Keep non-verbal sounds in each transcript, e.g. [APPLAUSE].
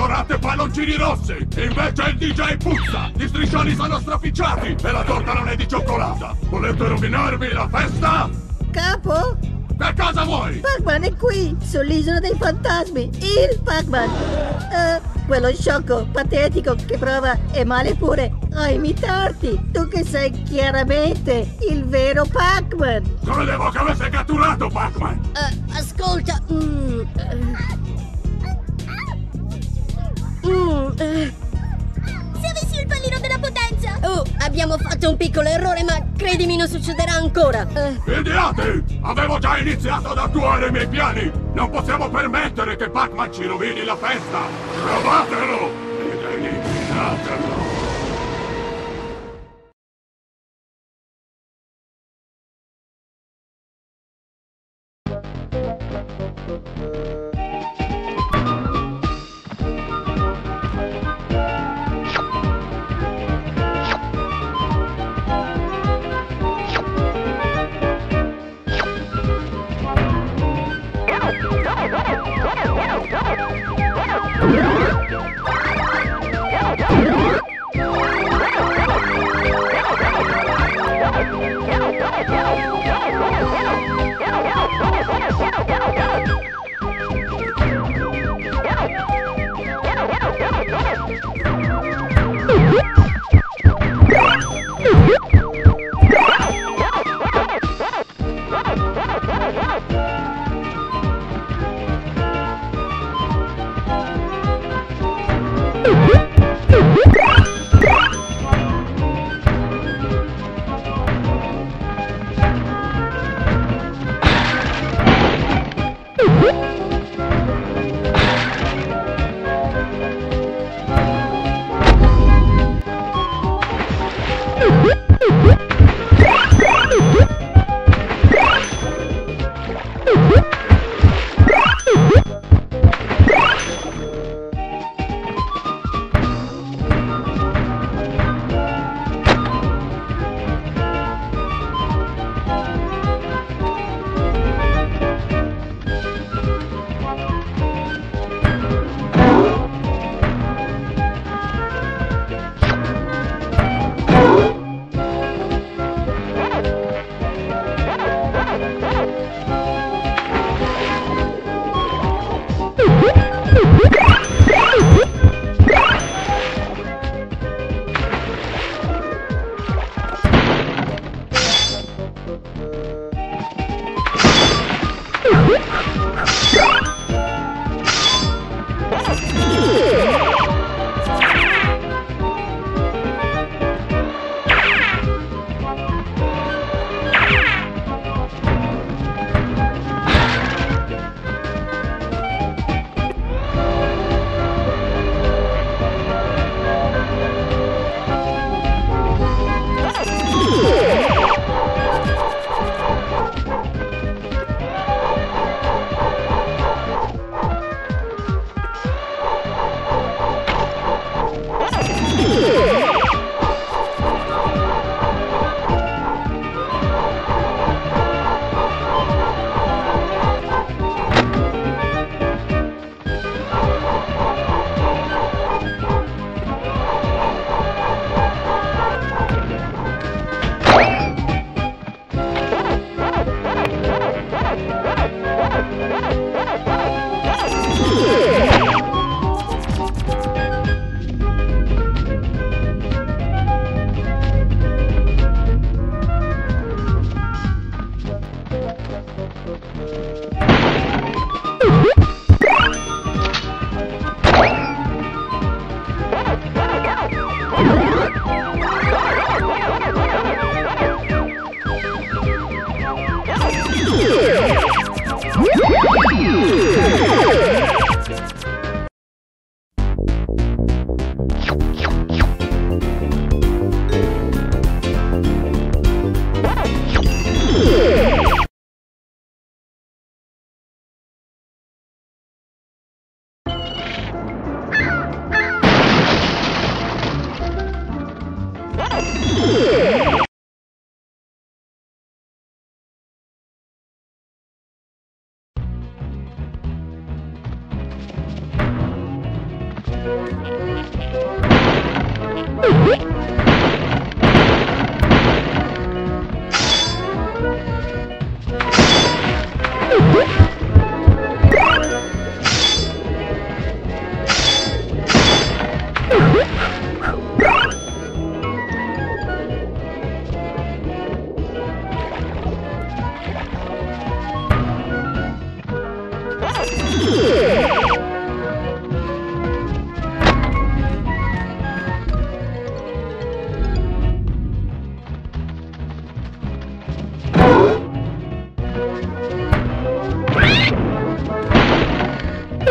dorate palloncini rossi! Invece il DJ puzza! Gli striscioni sono straficciati! E la torta non è di cioccolata! Volete rovinarmi la festa? Capo? Che cosa vuoi? Pac-Man è qui, sull'isola dei fantasmi, il Pac-Man! Eh, quello sciocco, patetico, che prova, e male pure, a imitarti! Tu che sei chiaramente il vero Pac-Man! Credevo che avesse catturato Pac-Man! Eh, ascolta... Mm, eh. Mm, eh. Se avessi il pallino della potenza! Oh, abbiamo fatto un piccolo errore, ma credimi non succederà ancora! Eh. Idioti! Avevo già iniziato ad attuare i miei piani! Non possiamo permettere che Pac-Man ci rovini la festa! Trovatelo! Ed eliminatelo!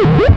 Woo!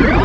Yeah.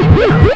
Woo!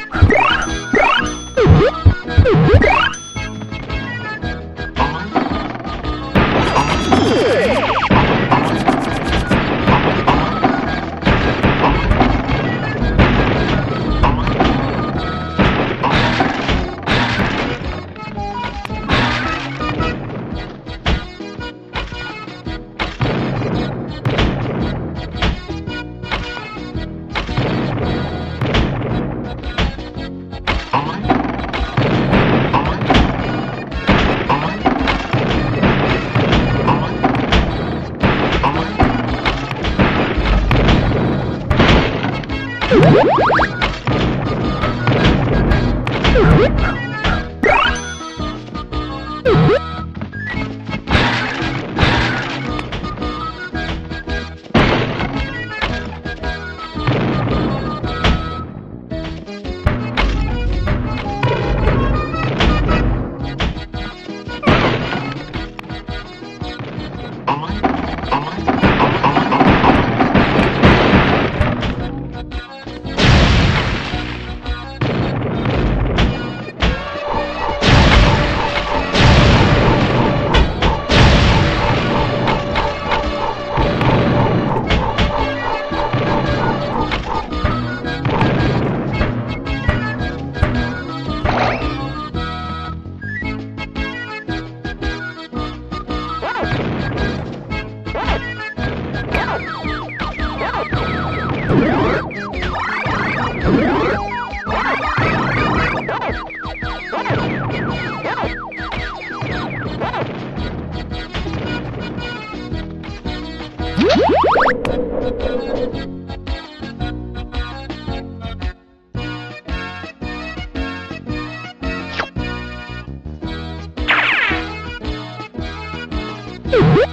Woo! [LAUGHS]